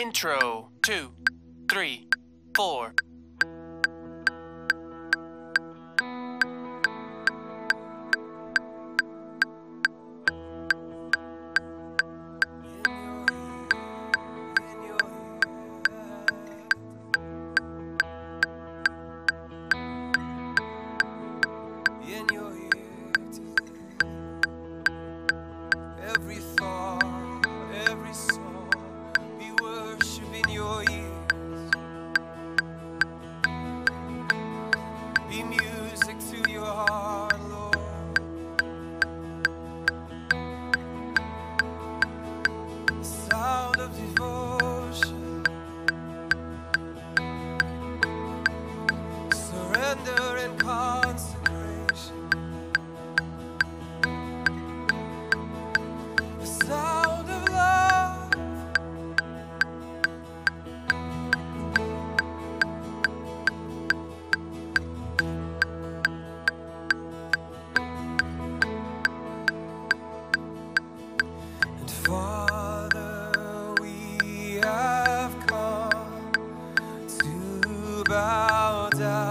Intro. Two, three, four. Bow down